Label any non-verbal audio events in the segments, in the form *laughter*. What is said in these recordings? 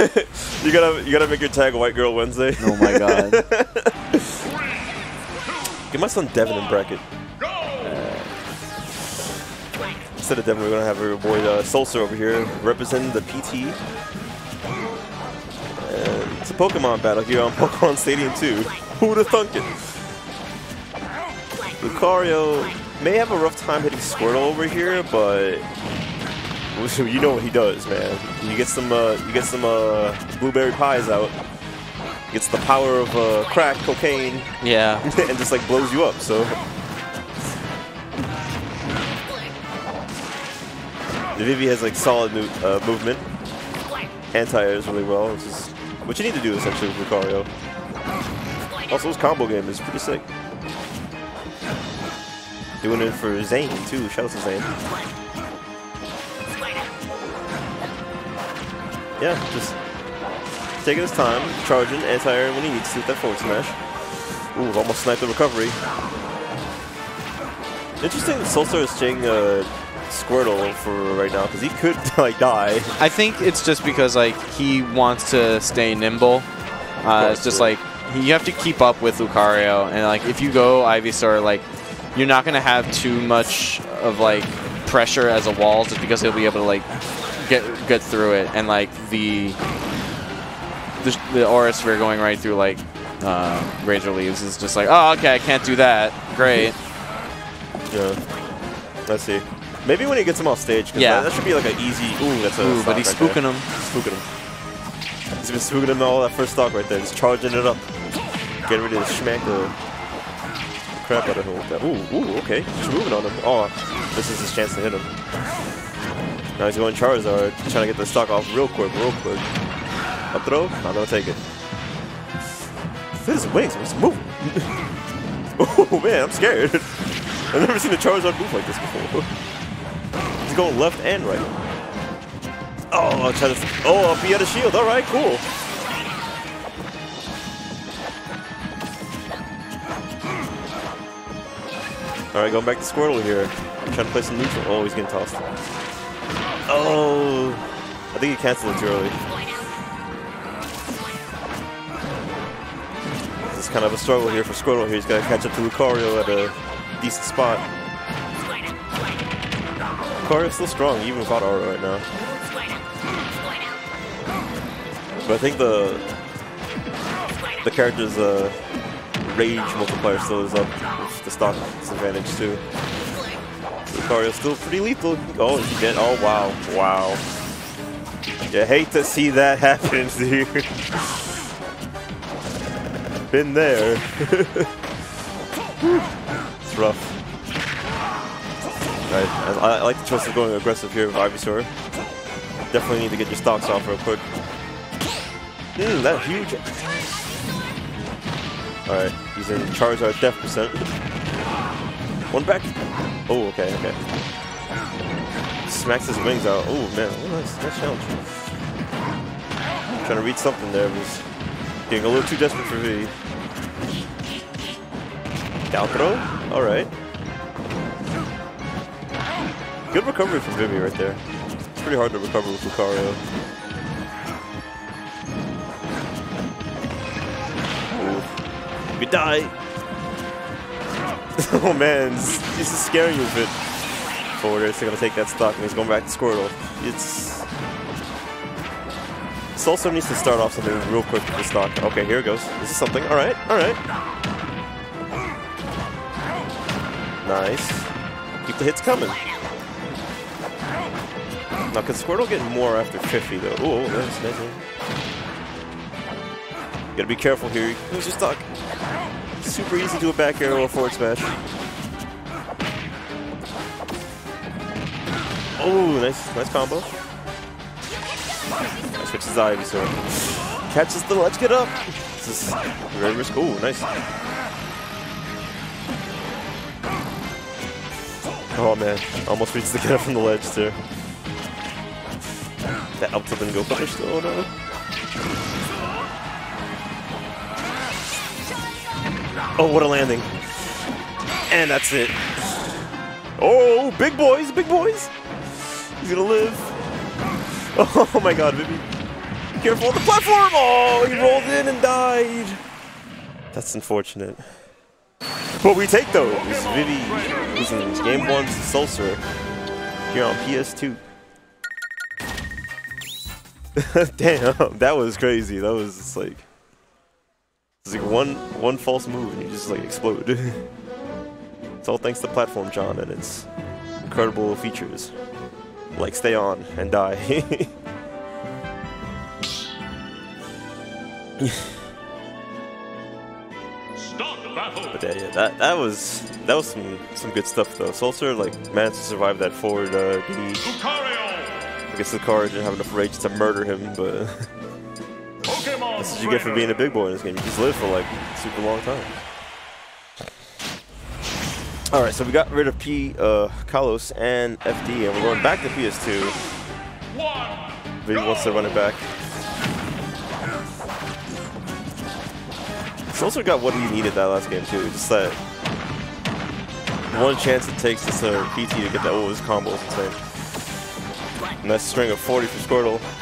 *laughs* you gotta you gotta make your tag White Girl Wednesday. Oh my god. *laughs* Get my son Devin in bracket. Instead of Devin, we're gonna have our boy uh, Soulsur over here representing the PT. And it's a Pokemon battle here on Pokemon Stadium 2. Who'd have thunk it? Lucario may have a rough time hitting Squirtle over here, but *laughs* you know what he does, man. You get some, uh, you get some uh, blueberry pies out. Gets the power of uh, crack cocaine yeah. *laughs* and just like blows you up. So the Vivi has like solid uh, movement, anti-airs really well, which is what you need to do essentially with Lucario. Also, his combo game is pretty sick. Doing it for Zane too. Shout out to Zane. Yeah, just taking his time, charging, anti-air when he needs to with that forward smash. Ooh, almost sniped the recovery. Interesting that Soulsur is staying uh, Squirtle for right now, because he could *laughs* like die. I think it's just because like he wants to stay nimble. Uh, it's just like you have to keep up with Lucario, and like if you go Ivysaur, like you're not gonna have too much of like pressure as a wall, just because he'll be able to like get get through it, and like the the, the aura sphere going right through like uh, Razor Leaves is just like, oh okay, I can't do that. Great. Yeah. Let's see. Maybe when he gets him off stage, 'cause Yeah. that, that should be like an easy. Ooh, that's a. Ooh, but he's right there. spooking him. Spooking him. He's been spooking him all that first stock right there, just charging it up, getting ready to smack the crap out of him with that. Ooh, ooh, okay, just moving on him. Oh, this is his chance to hit him. Now he's going Charizard, trying to get the stock off real quick, real quick. Up throw, not gonna take it. His wings, he's moving. *laughs* oh man, I'm scared. *laughs* I've never seen a Charizard move like this before. *laughs* He's going left and right. Oh, I'll try to. Oh, I'll be out of shield. All right, cool. All right, going back to Squirtle here. trying to play some neutral. Oh, he's getting tossed. Oh, I think he canceled it too early. Is kind of a struggle here for Squirtle here. He's got to catch up to Lucario at a decent spot. Lucario's still strong, even without aura right now. But I think the the character's uh, rage multiplier still is up with the stock disadvantage too. Lucario's still pretty lethal. Oh, he did. Oh, wow. Wow. You hate to see that happen, *laughs* dude. Been there. *laughs* it's rough. Right. I, I like the choice of going aggressive here with Ivysaur. Definitely need to get your stocks off real quick. Mmm, that huge. Alright, he's in Charizard Death Percent. One back. Oh, okay, okay. Smacks his wings out. Oh, man. Oh, nice, nice challenge. Trying to reach something there, was getting a little too desperate for me. Down throw? Alright. Good recovery from Vivi right there. It's pretty hard to recover with Lucario. Ooh. You die! *laughs* oh man, this is scaring you a bit. Forward air, so gonna take that stock and he's going back to Squirtle. It's... Soulsur needs to start off something real quick with the stock. Okay, here it goes. This is something. Alright, alright. Nice. Keep the hits coming. Now, can Squirtle get more after 50, though? Oh, nice, nice. nice. Gotta be careful here. Who's your stock? Super easy to do a back arrow or forward smash. Oh, nice, nice combo. Nice switches Ivysaur. Catches the let's get up. This is very risk. Oh, nice. Oh man, almost reaches the *laughs* get up from the ledge too. That up tilt and go punish oh, though, no. Oh, what a landing. And that's it. Oh, big boys, big boys. He's gonna live. Oh my god, Vivi. Careful on the platform! Oh, he rolled in and died. That's unfortunate. But we take those. Vivi losing game one to Soulsur here on PS2. *laughs* Damn, that was crazy. That was just like it's like one one false move and you just like explode. *laughs* it's all thanks to Platform John and its incredible features. Like stay on and die. *laughs* But yeah, yeah, that that was that was some some good stuff though. Soulsur like managed to survive that forward uh, B. I guess the courage didn't have enough rage to murder him, but *laughs* that's what you get for being a big boy in this game. You just live for like super long time. All right, so we got rid of P, uh, Kalos and FD, and we're going back to PS2. Vivi wants to run it back. He's also got what he needed that last game too. Just that one chance it takes to serve PT to get that. Oh, his combo is insane. Nice string of 40 for Squirtle.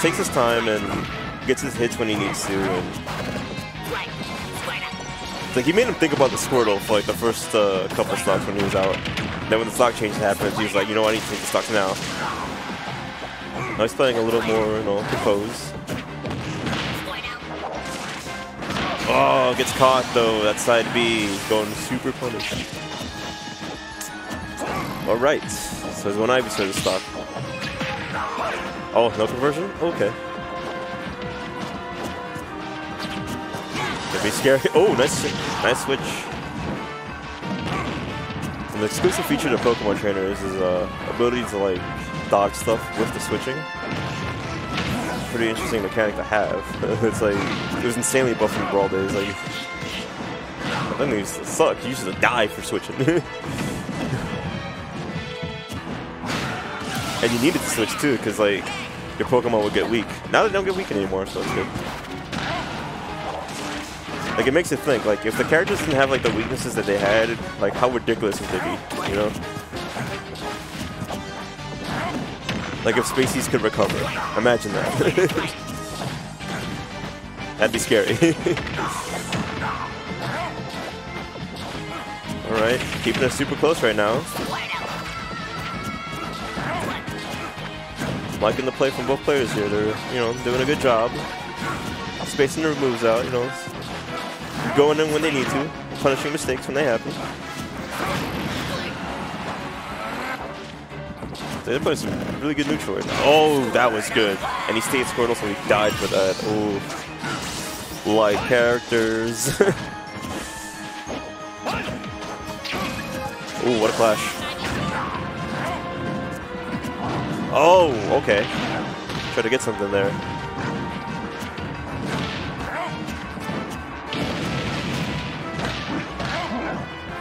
Takes his time and gets his hits when he needs to. And like he made him think about the Squirtle for like the first uh, couple stocks when he was out. Then when the stock change happens, he was like, you know what, I need to take the stocks now. Now he's playing a little more, you know, composed. Oh, gets caught though. That side B going super punished. All right, so there's one Ivysaur to stock. Oh, no conversion? Okay. Could be scary. Oh, nice, nice switch. An exclusive feature to Pokemon trainers is uh, ability to like dodge stuff with the switching. Pretty interesting mechanic to have. *laughs* it's like it was insanely buffed in Brawl days. Like think these suck. You used to die for switching. *laughs* and you needed to switch too, because like your Pokemon would get weak. Now they don't get weak anymore, so it's good. Like it makes you think, like if the characters didn't have like the weaknesses that they had, like how ridiculous would they be? You know? Like if Spaceys could recover. Imagine that. *laughs* That'd be scary. *laughs* Alright, keeping us super close right now. Liking the play from both players here. They're, you know, doing a good job. Spacing their moves out, you know. Going in when they need to. Punishing mistakes when they happen. They're playing some really good neutral right now. Oh, that was good. And he stayed Squirtle, so he died for that. Oh. Like characters. *laughs* Ooh, what a clash. Oh, okay. Try to get something there.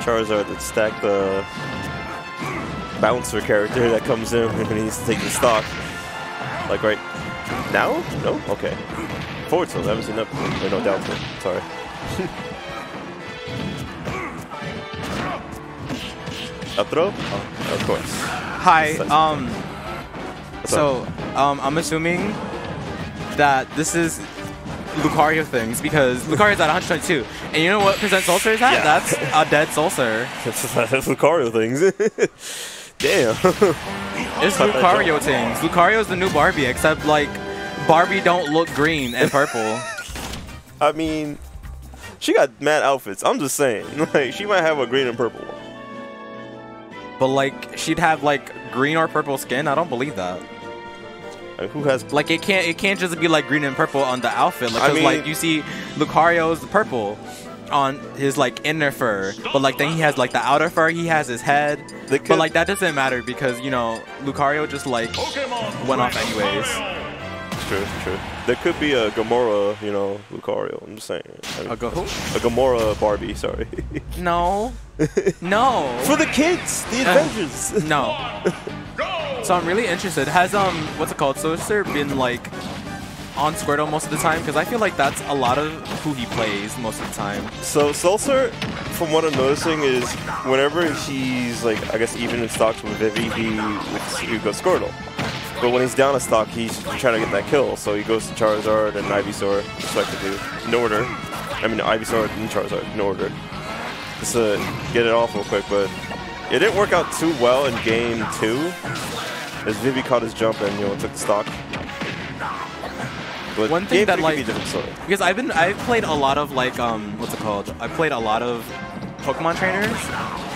Charizard that stacked the bouncer character that comes in *laughs* when he needs to take the stock. Like right now? No? Okay. Forward tilt, I haven't seen that. Or no, down tilt. Sorry. *laughs* Up throw? Oh, of course. Hi. Um. So, um, I'm assuming that this is Lucario things because Lucario's at 122, and you know what percent Soulsur is at? Yeah. That's a dead Soulsur. That's, Lucario things. *laughs* Damn. It's Lucario things. Lucario's the new Barbie, except like Barbie don't look green and purple. *laughs* I mean, she got mad outfits. I'm just saying. *laughs* Like, she might have a green and purple one. but like she'd have like green or purple skin. I don't believe that. Like, who has Like it can't it can't just be like green and purple on the outfit. Like, I 'cause, mean- like you see Lucario's purple on his like inner fur, but like then he has like the outer fur. He has his head, They but like that doesn't matter because you know Lucario just like went off anyways. True, true. There could be a Gamora, you know, Lucario. I'm just saying. I mean, A go a Gamora Barbie, sorry. No, *laughs* no, For the kids, the uh, adventures. no. *laughs* So I'm really interested. Has um what's it called? Soulsur been like on Squirtle most of the time? Because I feel like that's a lot of who he plays most of the time. so Soulsur, from what I'm noticing is whenever he's like, I guess even in stocks with Vivi, he he goes Squirtle. But when he's down a stock, he's trying to get that kill. So he goes to Charizard and Ivysaur, respectively, in order. I mean, Ivysaur and Charizard in order. Just to get it off real quick, but it didn't work out too well in game two. As Vivi caught his jump and you know took the stock. But One thing that, like- be. Because I've been I've played a lot of like um what's it called? I played a lot of Pokemon trainers,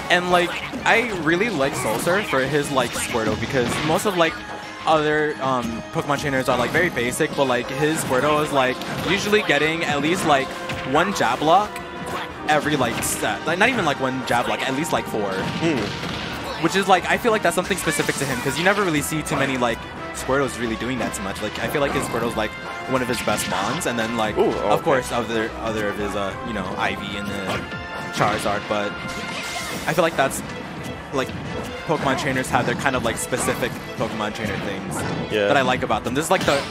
and like I really like Soulsur for his like Squirtle because most of like other um, Pokemon trainers are like very basic, but like his Squirtle is like usually getting at least like one jab block every like set. Like not even like one jab block, at least like four. Which is like I feel like that's something specific to him because you never really see too many like Squirtles really doing that too much. Like I feel like his Squirtle's like one of his best bonds, and then like Ooh, of course other other of his uh you know Ivy and the Charizard, but I feel like that's like Pokemon trainers have their kind of like specific Pokemon trainer things Yeah. that I like about them. This is like the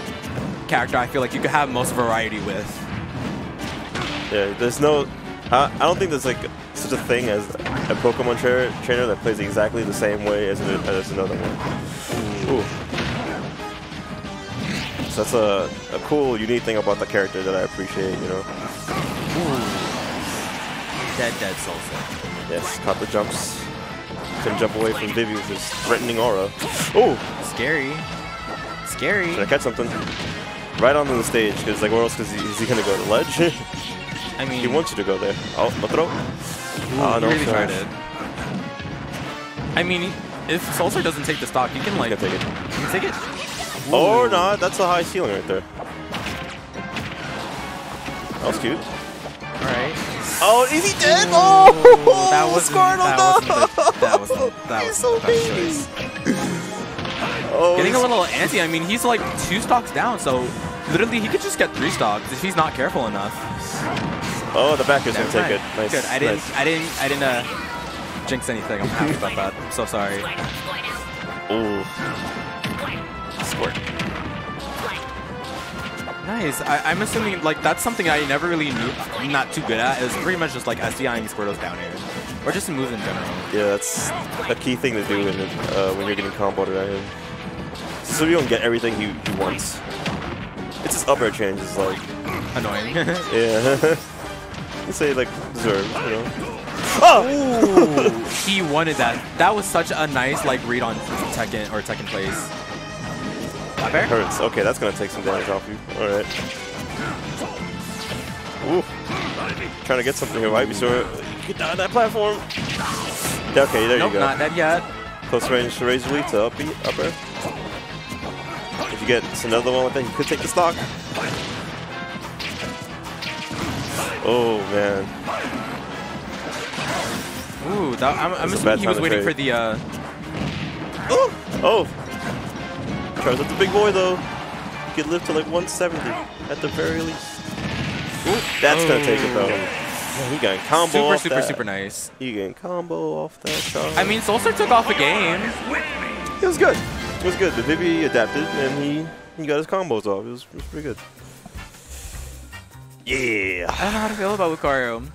character I feel like you could have most variety with. Yeah, there's no. I, I don't think there's like such a thing as a Pokemon tra trainer that plays exactly the same way as, an, as another one. Ooh. So that's a, a cool, unique thing about the character that I appreciate, you know. Dead, dead Soulsur. Yes, caught the jumps. Can jump away from Vivi with his threatening aura. Oh, Scary. Scary. did I catch something? Right onto the stage, because like where else is he, is he gonna go? The ledge? *laughs* I mean, he wants you to go there. Oh, no throw. Ooh, Oh, he no really tried it. I mean, if Soulsur doesn't take the stock, you can You like can take it. you can take it. Or not, that's a high ceiling right there. That was cute. All right. Oh, is he dead? Ooh, Oh, *laughs* that wasn't, Squirtle, that no! wasn't the, that wasn't, *laughs* that He's so the best baby. Oh, Getting a little antsy. I mean, he's like two stocks down, so literally he could just get three stocks if he's not careful enough. Oh, the back is Never gonna take it. Nice. Good. I didn't. nice. I didn't. I didn't uh, jinx anything. I'm happy about that. I'm so sorry. Ooh. Squirt. Nice. I, I'm assuming like that's something I never really knew. I'm not too good at. Is pretty much just like SDIing Squirtles down air, or just moves in general. Yeah, that's a key thing to do in, uh, when you're getting comboed at him. So you don't get everything he, he wants. It's his up air change is like, Annoying. *laughs* yeah. *laughs* you say like deserved, you know. Oh! *laughs* Ooh, he wanted that. That was such a nice like read on Tekken or Tekken plays. Up air? Hurts. Okay, that's gonna take some damage off you. All right. Ooh. Trying to get something here, Ivysaur. Get down that platform. Yeah, okay, there Nope, you go. not dead yet. Close range to Razor Leaf to up B, up air. If you get another one with that, you could take the stock. Oh man. Ooh, that, I'm, I'm That's a bad assuming he was waiting trade. for the. Uh, Oh! Charizard's a big boy though. He could live to like 170 at the very least. Ooh, that's gonna take it though. Man, he got combo super, off super, that. super nice. He getting combo off that shot. I mean, Soulsur took off a game. it was good. It was good. The Vivi adapted and he he got his combos off. It was, it was pretty good. Yeah. I don't know how to feel about Lucario.